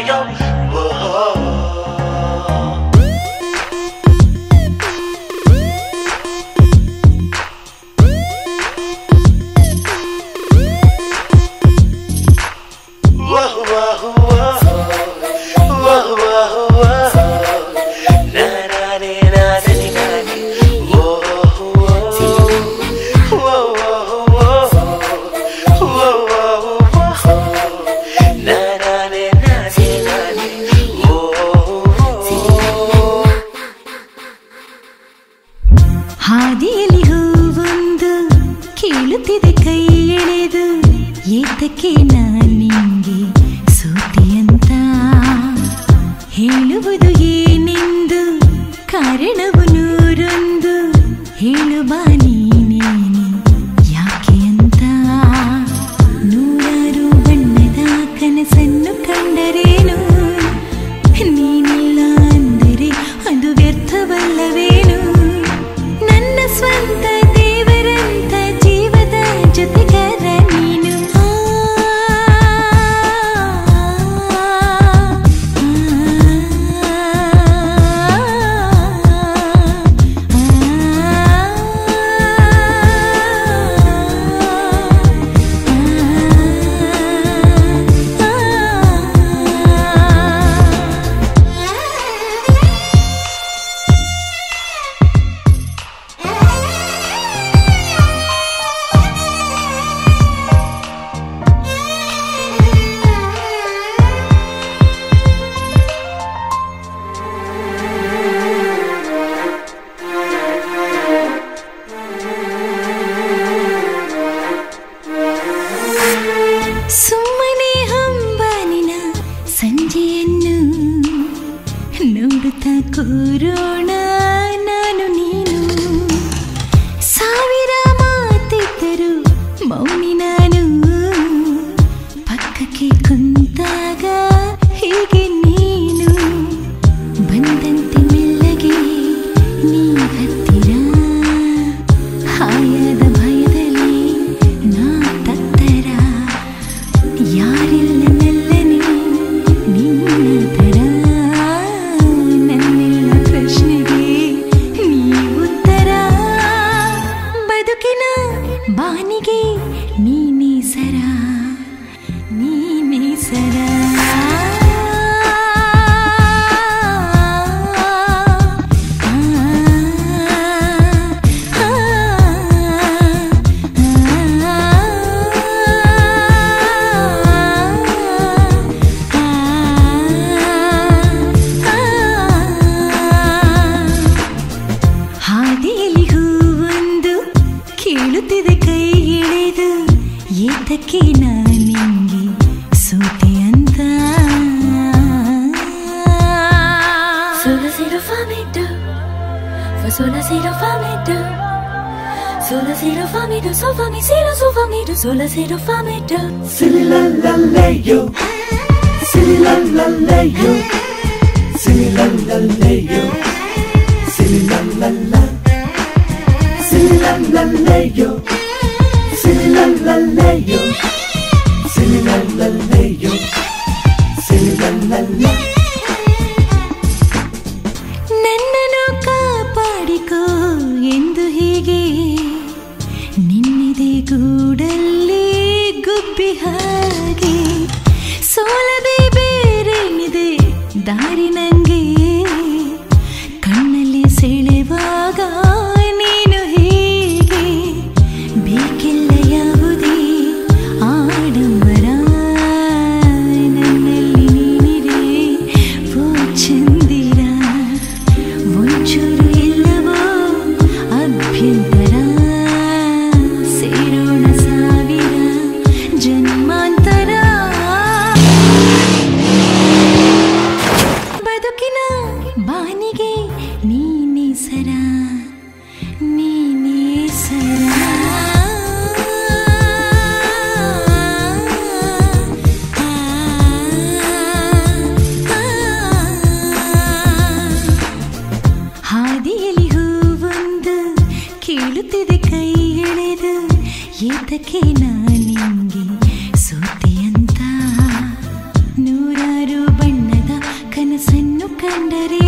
fire. Whoa. Whoa, whoa. ಹಾದಿಯಲ್ಲಿ ಹೂವೊಂದು ಕೇಳುತ್ತಿದೆ ಕೈ ಎಳೆದು. ಏತಕ್ಕೆ ನಾನಿಂಗೆ ನಿಂಗೆ ಅಂತ? ಹೇಳುವುದು ಏನೆಂದು? ಕಾರಣವು ನೂರೊಂದು. ಹೇಳು പൂരണ sola si lo fa mi do Sola si lo fa mi do So fa mi si lo so fa mi do Sola si lo fa mi do Silly la la la yo. Silly la la la yo. Silly la la la yo. Silly la la la. Silly la la la yo. Silly la la la yo. Silly la la la yo. Silly la la la. ಹಾಗೆ ಸೋಲದೆ ಬೇರೇನಿದೆ ದಾರಿ ನಂಗೆ ಕಣ್ಣಲ್ಲಿ ಸೆಳೆವಾಗ ಎಲೆಯಲ್ಲಿ ಹೂವೊಂದು ಕೇಳುತ್ತಿದೆ ಕೈ ಎಳೆದು ಏತಕ್ಕೆ ನಾನಿಂಗೆ ಸೋತೆಯಂತ ನೂರಾರು ಬಣ್ಣದ ಕನಸನ್ನು ಕಂಡರೆ